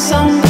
some